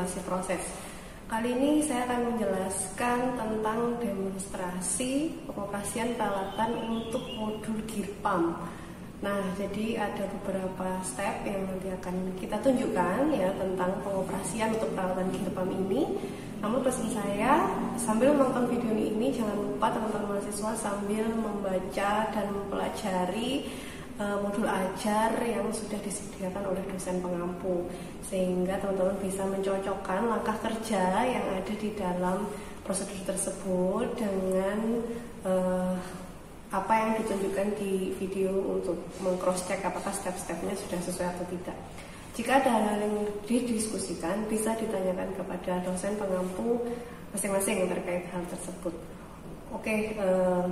Simulasi Proses. Kali ini saya akan menjelaskan tentang demonstrasi pengoperasian peralatan untuk modul gear pump Nah, jadi ada beberapa step yang nanti akan kita tunjukkan ya tentang pengoperasian untuk peralatan gear pump ini. Namun pesan saya, sambil menonton video ini jangan lupa teman-teman mahasiswa sambil membaca dan mempelajari Eh, modul ajar yang sudah disediakan oleh dosen pengampu sehingga teman-teman bisa mencocokkan langkah kerja yang ada di dalam prosedur tersebut dengan uh, apa yang ditunjukkan di video untuk mengcross check apakah step-stepnya sudah sesuai atau tidak. Jika ada hal yang didiskusikan, bisa ditanyakan kepada dosen pengampu masing-masing terkait hal tersebut. Oke, uh,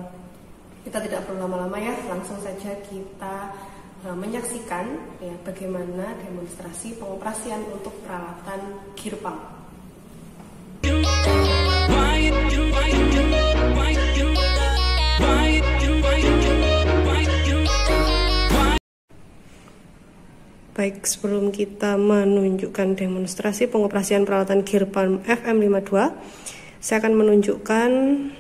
kita tidak perlu lama-lama ya, langsung saja kita uh, menyaksikan ya bagaimana demonstrasi pengoperasian untuk peralatan pump. Baik, sebelum kita menunjukkan demonstrasi pengoperasian peralatan gear pump FM52, saya akan menunjukkan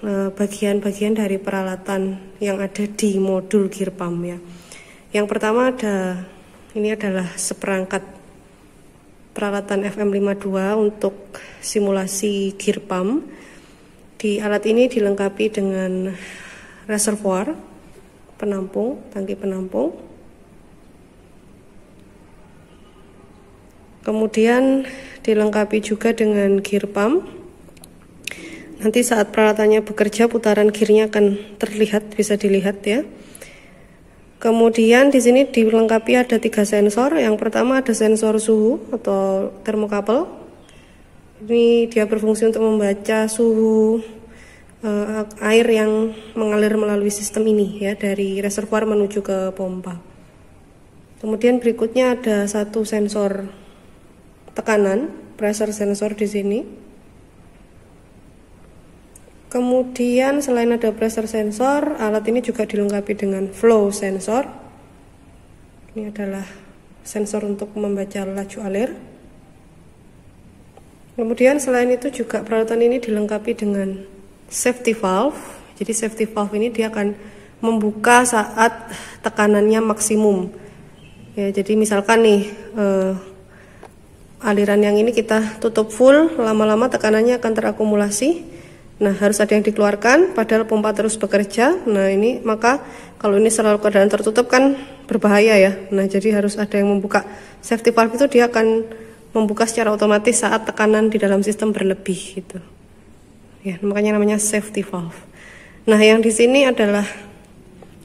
eh, bagian-bagian dari peralatan yang ada di modul gear pump ya. Yang pertama ada ini adalah seperangkat peralatan FM52 untuk simulasi gear pump. Di alat ini dilengkapi dengan reservoir penampung, tangki penampung. Kemudian dilengkapi juga dengan gear pump Nanti saat peralatannya bekerja putaran gearnya akan terlihat bisa dilihat ya. Kemudian di sini dilengkapi ada tiga sensor. Yang pertama ada sensor suhu atau termokabel. Ini dia berfungsi untuk membaca suhu uh, air yang mengalir melalui sistem ini ya dari reservoir menuju ke pompa. Kemudian berikutnya ada satu sensor tekanan, pressure sensor di sini. Kemudian selain ada pressure sensor, alat ini juga dilengkapi dengan flow sensor. Ini adalah sensor untuk membaca laju alir. Kemudian selain itu juga peralatan ini dilengkapi dengan safety valve. Jadi safety valve ini dia akan membuka saat tekanannya maksimum. Ya, jadi misalkan nih eh, aliran yang ini kita tutup full, lama-lama tekanannya akan terakumulasi Nah, harus ada yang dikeluarkan padahal pompa terus bekerja. Nah, ini maka kalau ini selalu keadaan tertutup kan berbahaya ya. Nah, jadi harus ada yang membuka. Safety valve itu dia akan membuka secara otomatis saat tekanan di dalam sistem berlebih gitu. Ya, makanya namanya safety valve. Nah, yang di sini adalah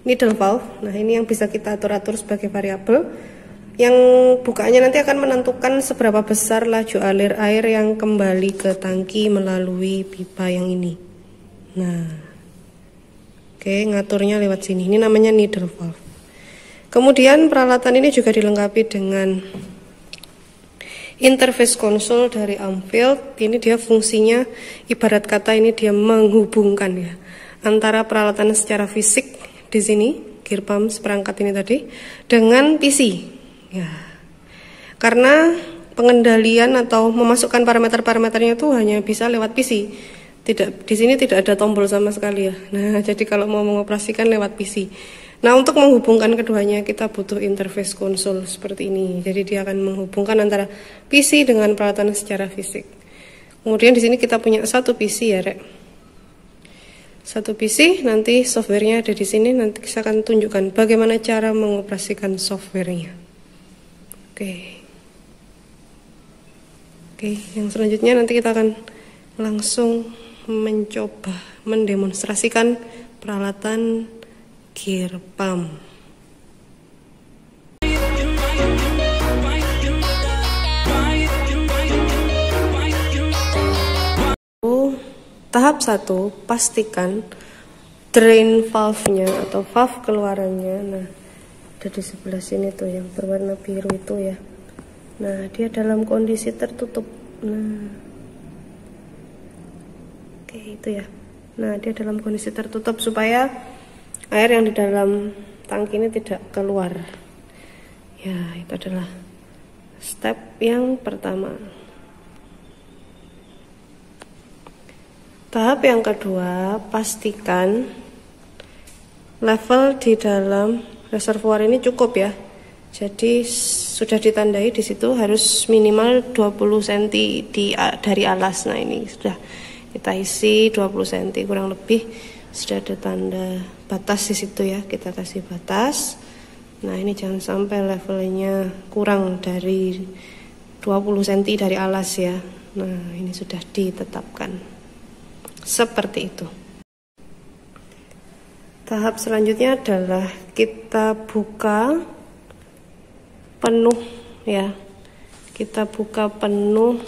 needle valve. Nah, ini yang bisa kita atur-atur sebagai variabel yang bukanya nanti akan menentukan seberapa besar laju alir air yang kembali ke tangki melalui pipa yang ini. Nah, oke ngaturnya lewat sini. Ini namanya needle valve. Kemudian peralatan ini juga dilengkapi dengan interface console dari Amfield. Ini dia fungsinya ibarat kata ini dia menghubungkan ya antara peralatan secara fisik di sini gear pump seperangkat ini tadi dengan PC Ya. Karena pengendalian atau memasukkan parameter-parameternya itu hanya bisa lewat PC. Tidak di sini tidak ada tombol sama sekali ya. Nah, jadi kalau mau mengoperasikan lewat PC. Nah, untuk menghubungkan keduanya kita butuh interface konsol seperti ini. Jadi dia akan menghubungkan antara PC dengan peralatan secara fisik. Kemudian di sini kita punya satu PC ya, Rek. Satu PC, nanti softwarenya ada di sini. Nanti saya akan tunjukkan bagaimana cara mengoperasikan softwarenya. Oke. Oke, yang selanjutnya nanti kita akan langsung mencoba mendemonstrasikan peralatan gear pump. Tahap satu, pastikan drain valve-nya atau valve keluarannya. Nah, ada di sebelah sini tuh yang berwarna biru itu ya. Nah dia dalam kondisi tertutup. Nah. Oke itu ya. Nah dia dalam kondisi tertutup supaya air yang di dalam tangki ini tidak keluar. Ya itu adalah step yang pertama. Tahap yang kedua pastikan level di dalam reservoir ini cukup ya. Jadi sudah ditandai di situ harus minimal 20 cm di dari alas. Nah ini sudah kita isi 20 cm kurang lebih. Sudah ada tanda batas di situ ya kita kasih batas. Nah ini jangan sampai levelnya kurang dari 20 cm dari alas ya. Nah ini sudah ditetapkan. Seperti itu tahap selanjutnya adalah kita buka penuh ya. Kita buka penuh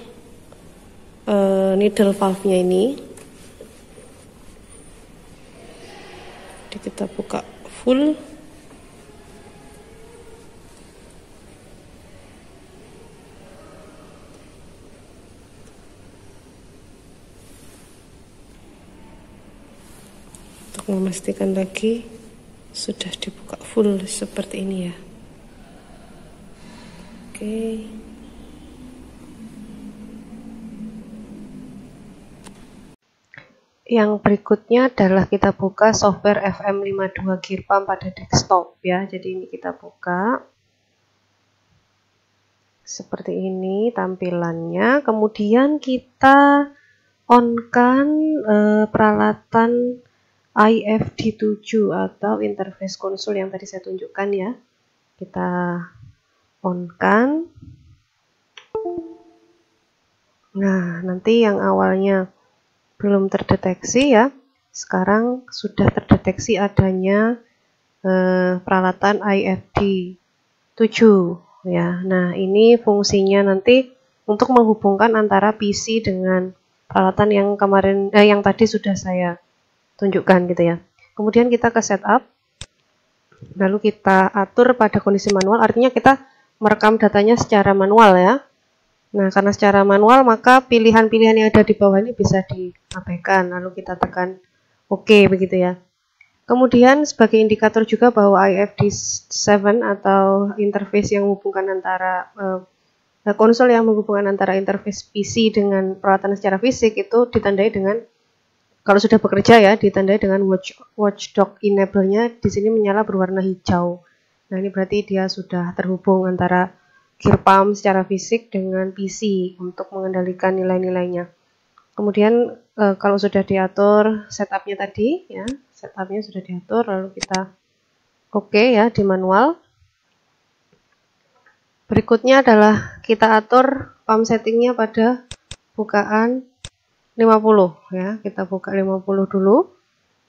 uh, needle valve-nya ini. Jadi kita buka full memastikan lagi sudah dibuka full seperti ini ya Oke. Yang berikutnya adalah kita buka software FM52 Gearpump pada desktop ya. Jadi ini kita buka. Seperti ini tampilannya. Kemudian kita on-kan eh, peralatan IFD7 atau interface console yang tadi saya tunjukkan ya. Kita on kan. Nah, nanti yang awalnya belum terdeteksi ya, sekarang sudah terdeteksi adanya eh, peralatan IFD 7 ya. Nah, ini fungsinya nanti untuk menghubungkan antara PC dengan peralatan yang kemarin eh, yang tadi sudah saya tunjukkan gitu ya. Kemudian kita ke setup lalu kita atur pada kondisi manual artinya kita merekam datanya secara manual ya. Nah, karena secara manual maka pilihan-pilihan yang ada di bawah ini bisa diabaikan. Lalu kita tekan OK begitu ya. Kemudian sebagai indikator juga bahwa IFD7 atau interface yang menghubungkan antara uh, konsol yang menghubungkan antara interface PC dengan peralatan secara fisik itu ditandai dengan kalau sudah bekerja ya ditandai dengan watch watchdog enable-nya di sini menyala berwarna hijau. Nah, ini berarti dia sudah terhubung antara gear pump secara fisik dengan PC untuk mengendalikan nilai-nilainya. Kemudian e, kalau sudah diatur setupnya tadi, ya setupnya sudah diatur, lalu kita oke okay ya di manual. Berikutnya adalah kita atur pump settingnya pada bukaan 50 ya, kita buka 50 dulu.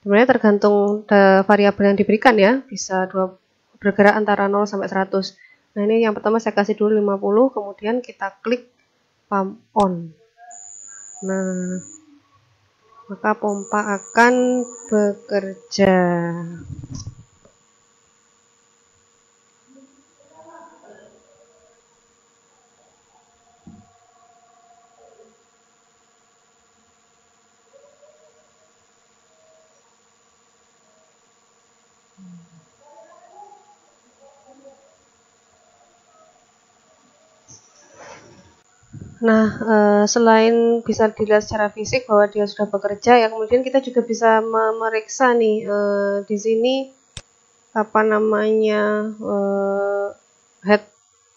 Sebenarnya tergantung variabel yang diberikan ya, bisa 2 bergerak antara 0 sampai 100. Nah, ini yang pertama saya kasih dulu 50, kemudian kita klik pump on. Nah, maka pompa akan bekerja. Nah, uh, selain bisa dilihat secara fisik bahwa dia sudah bekerja, ya kemudian kita juga bisa memeriksa nih uh, di sini apa namanya uh, head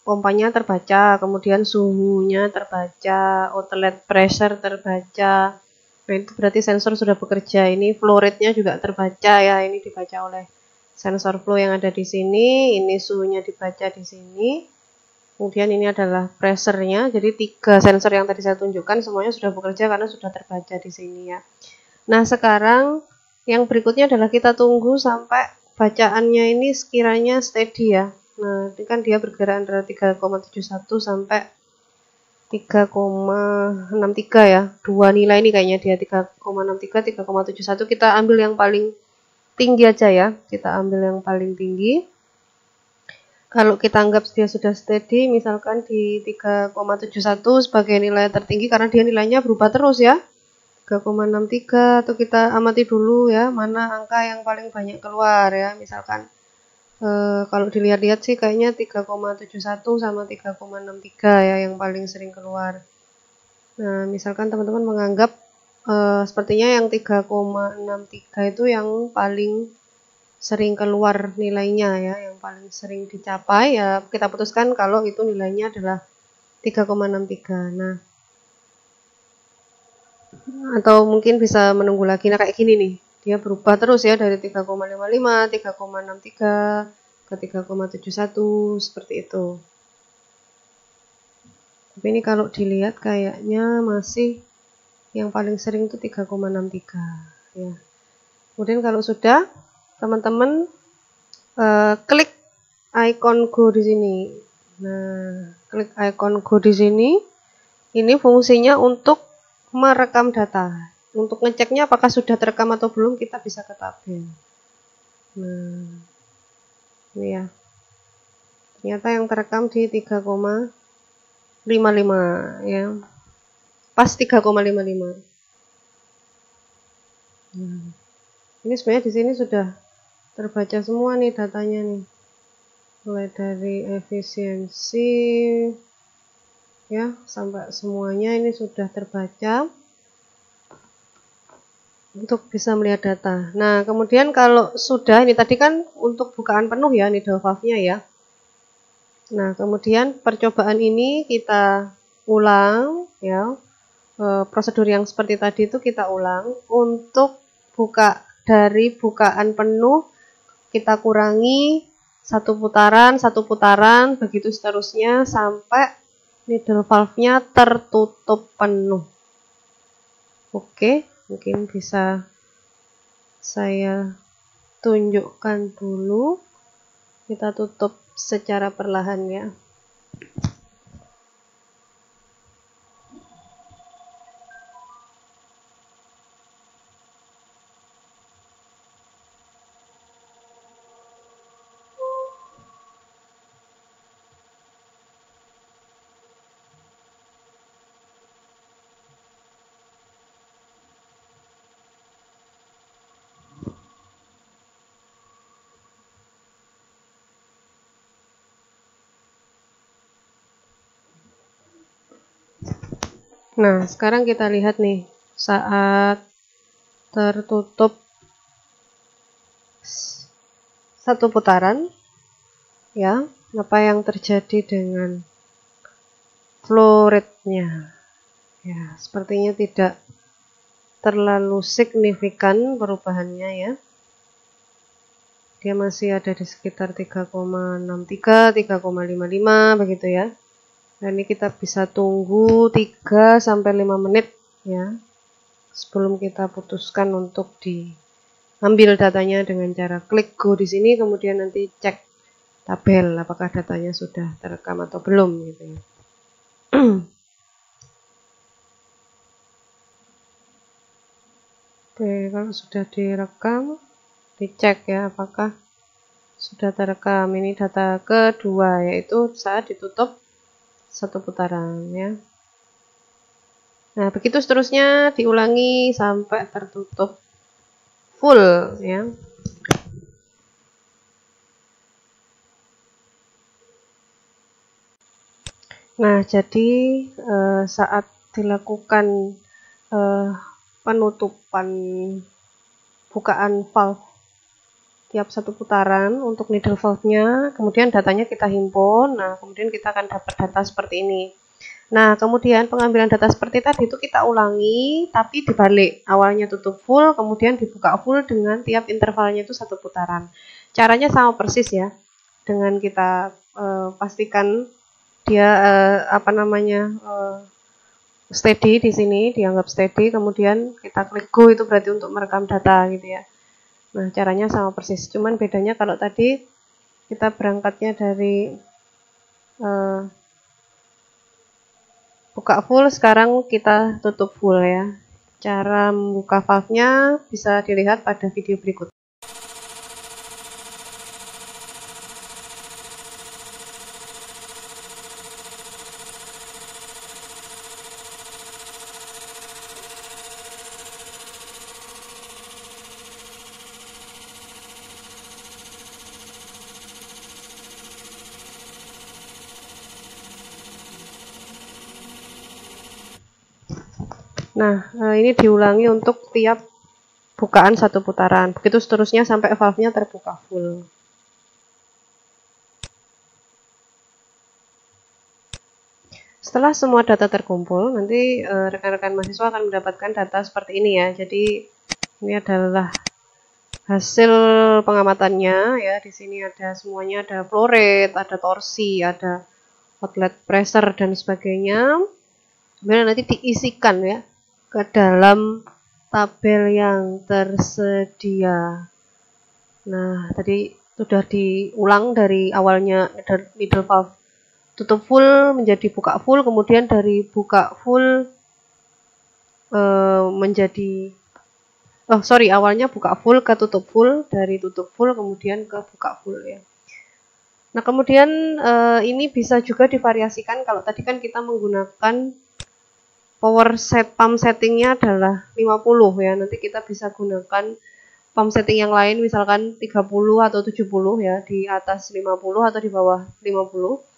pompanya terbaca, kemudian suhunya terbaca, outlet pressure terbaca. Nah, itu berarti sensor sudah bekerja. Ini flow rate-nya juga terbaca ya, ini dibaca oleh sensor flow yang ada di sini, ini suhunya dibaca di sini kemudian ini adalah pressernya. Jadi tiga sensor yang tadi saya tunjukkan semuanya sudah bekerja karena sudah terbaca di sini ya. Nah sekarang yang berikutnya adalah kita tunggu sampai bacaannya ini sekiranya steady ya. Nah ini kan dia bergerak antara 3,71 sampai 3,63 ya. Dua nilai ini kayaknya dia 3,63 3,71 kita ambil yang paling tinggi aja ya. Kita ambil yang paling tinggi kalau kita anggap dia sudah steady misalkan di 3,71 sebagai nilai tertinggi karena dia nilainya berubah terus ya 3,63 atau kita amati dulu ya mana angka yang paling banyak keluar ya misalkan Uh, kalau dilihat-lihat sih kayaknya 3,71 sama 3,63 ya yang paling sering keluar. Nah, misalkan teman-teman menganggap uh, sepertinya yang 3,63 itu yang paling sering keluar nilainya ya, yang paling sering dicapai ya kita putuskan kalau itu nilainya adalah 3,63. Nah, atau mungkin bisa menunggu lagi nah kayak gini nih dia berubah terus ya dari 3,55, 3,63 ke 3,71 seperti itu. Tapi ini kalau dilihat kayaknya masih yang paling sering itu 3,63 ya. Kemudian kalau sudah teman-teman uh, klik icon go di sini. Nah, klik icon go di sini. Ini fungsinya untuk merekam data. Untuk ngeceknya apakah sudah terekam atau belum kita bisa ke tabel. Nah ini ya. Ternyata yang terekam di 3,55 ya. Pas 3,55 nah, ini sebenarnya di sini sudah terbaca semua nih datanya nih mulai dari efisiensi ya sampai semuanya ini sudah terbaca untuk bisa melihat data. Nah, kemudian kalau sudah ini tadi kan untuk bukaan penuh ya needle valve-nya ya. Nah, kemudian percobaan ini kita ulang ya. E, prosedur yang seperti tadi itu kita ulang untuk buka dari bukaan penuh kita kurangi satu putaran, satu putaran, begitu seterusnya sampai needle valve-nya tertutup penuh. Oke mungkin bisa saya tunjukkan dulu kita tutup secara perlahan ya Nah, sekarang kita lihat nih, saat tertutup satu putaran, ya, apa yang terjadi dengan flow? Ya, sepertinya tidak terlalu signifikan perubahannya ya. Dia masih ada di sekitar 3,63, 3,55 begitu ya. Nah, ini kita bisa tunggu 3 sampai 5 menit ya. Sebelum kita putuskan untuk diambil datanya dengan cara klik go di sini kemudian nanti cek tabel apakah datanya sudah terekam atau belum gitu ya. Oke, kalau sudah direkam dicek ya apakah sudah terekam. Ini data kedua yaitu saat ditutup satu putaran ya. Nah, begitu seterusnya diulangi sampai tertutup full ya. Nah, jadi eh, saat dilakukan eh, penutupan bukaan valve tiap satu putaran untuk needle valve-nya, kemudian datanya kita himpun, nah kemudian kita akan dapat data seperti ini. Nah, kemudian pengambilan data seperti tadi itu kita ulangi, tapi dibalik. Awalnya tutup full, kemudian dibuka full dengan tiap intervalnya itu satu putaran. Caranya sama persis ya, dengan kita uh, pastikan dia uh, apa namanya uh, steady di sini, dianggap steady, kemudian kita klik go itu berarti untuk merekam data gitu ya. Nah, caranya sama persis. Cuman bedanya kalau tadi kita berangkatnya dari uh, buka full, sekarang kita tutup full ya. Cara membuka valve-nya bisa dilihat pada video berikut. Nah, eh, ini diulangi untuk tiap bukaan satu putaran. Begitu seterusnya sampai valve-nya terbuka full. Setelah semua data terkumpul, nanti eh, rekan-rekan mahasiswa akan mendapatkan data seperti ini ya. Jadi ini adalah hasil pengamatannya ya. Di sini ada semuanya ada flow rate, ada torsi, ada outlet pressure dan sebagainya. Kemudian nanti diisikan ya ke dalam tabel yang tersedia. Nah, tadi sudah diulang dari awalnya middle valve tutup full menjadi buka full kemudian dari buka full uh, menjadi oh sorry awalnya buka full ke tutup full dari tutup full kemudian ke buka full ya nah kemudian uh, ini bisa juga divariasikan kalau tadi kan kita menggunakan power set pump settingnya adalah 50 ya nanti kita bisa gunakan pump setting yang lain misalkan 30 atau 70 ya di atas 50 atau di bawah 50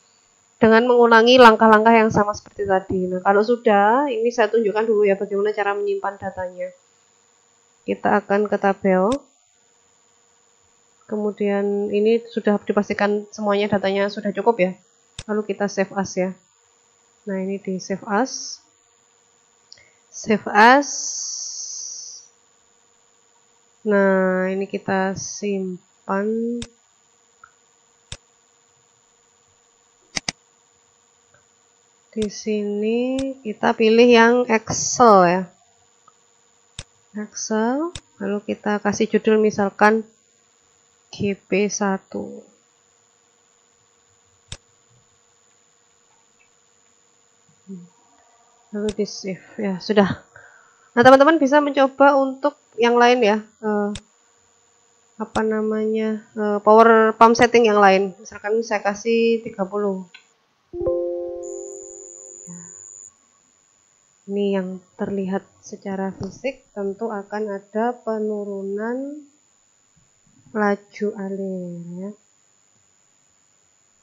dengan mengulangi langkah-langkah yang sama seperti tadi. Nah, kalau sudah, ini saya tunjukkan dulu ya bagaimana cara menyimpan datanya. Kita akan ke tabel. Kemudian ini sudah dipastikan semuanya datanya sudah cukup ya. Lalu kita save as ya. Nah, ini di save as. Save as. Nah, ini kita simpan Di sini kita pilih yang Excel ya. Excel, lalu kita kasih judul misalkan GP1. Di save ya, sudah. Nah, teman-teman bisa mencoba untuk yang lain ya. Uh, apa namanya? Uh, power pump setting yang lain. Misalkan saya kasih 30 ini yang terlihat secara fisik tentu akan ada penurunan laju alir ya.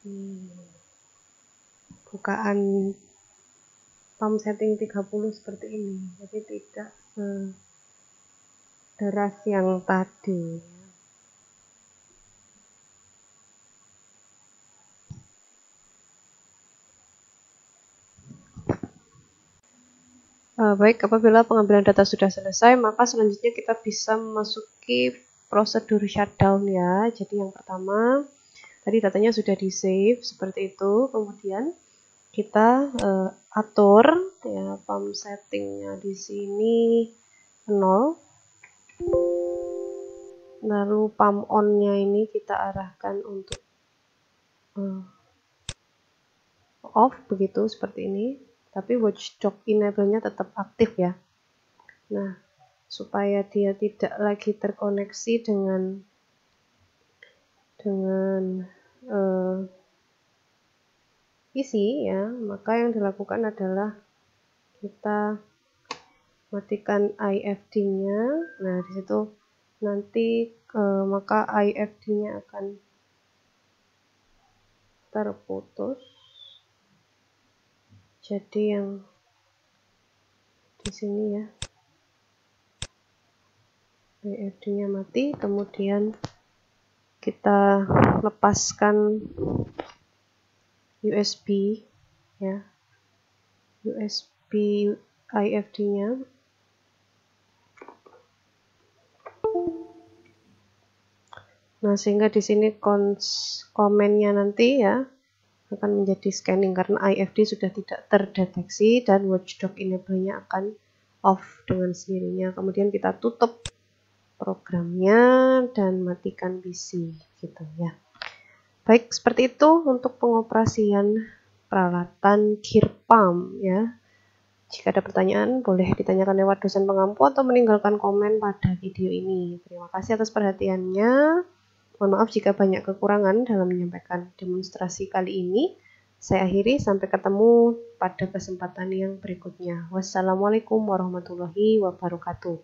Hmm. Bukaan pump setting 30 seperti ini. Jadi tidak deras yang tadi. Uh, baik, apabila pengambilan data sudah selesai, maka selanjutnya kita bisa memasuki prosedur shutdown ya. Jadi yang pertama, tadi datanya sudah di save seperti itu. Kemudian kita uh, atur ya pump settingnya di sini 0. Lalu pump on-nya ini kita arahkan untuk uh, off begitu seperti ini tapi watchdog enable-nya tetap aktif ya. Nah, supaya dia tidak lagi terkoneksi dengan dengan uh, isi ya, maka yang dilakukan adalah kita matikan IFD-nya. Nah, di situ nanti uh, maka IFD-nya akan terputus. Jadi yang di sini ya. BFD nya mati kemudian kita lepaskan USB ya USB IFD nya nah sehingga di sini komennya nanti ya akan menjadi scanning karena IFD sudah tidak terdeteksi dan watchdog enable-nya akan off dengan sendirinya. Kemudian kita tutup programnya dan matikan PC gitu ya. Baik, seperti itu untuk pengoperasian peralatan gear pump ya. Jika ada pertanyaan, boleh ditanyakan lewat dosen pengampu atau meninggalkan komen pada video ini. Terima kasih atas perhatiannya. Mohon maaf jika banyak kekurangan dalam menyampaikan demonstrasi kali ini. Saya akhiri, sampai ketemu pada kesempatan yang berikutnya. Wassalamualaikum warahmatullahi wabarakatuh.